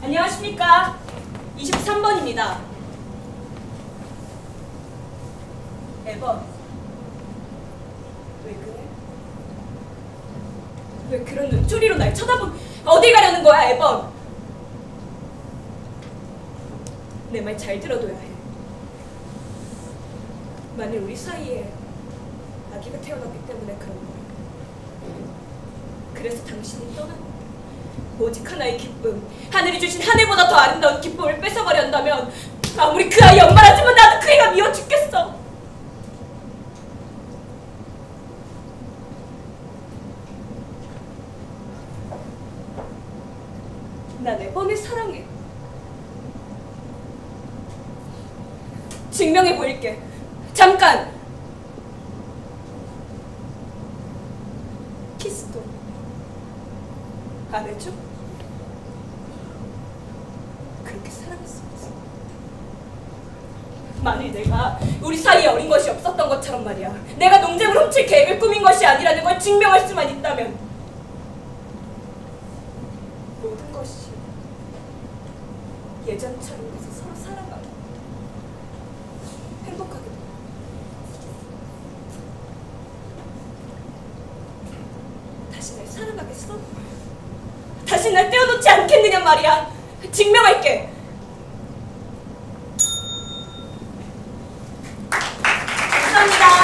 안녕하십니까? 23번입니다. 앨범. 왜 그래? 왜 그런 눈초리로 날 쳐다보 어디 가려는 거야 앨범? 내말 잘 들어둬야 해. 만일 우리 사이에 아기가 태어났기 때문에 그런 거야 그래서 당신이 떠난 오직 하나의 기쁨, 하늘이 주신 하늘보다 더 아름다운 기쁨을 뺏어버려 한다면 아무리 그 아이 엄마라 하지만 나도 그 애가 미워 죽겠어. 난 애범을 사랑해. 증명해 보일게. 잠깐. 키스도 안 해줘? 그렇게 사랑했었지. 만일 내가 우리 사이에 어린 것이 없었던 것처럼 말이야. 내가 농장을 훔칠 계획을 꾸민 것이 아니라는 걸 증명할 수만 있다면 모든 것이 예전처럼 돼서 서로 살아가겠어? 다시 날 떼어놓지 않겠느냐 말이야. 증명할게. 감사합니다.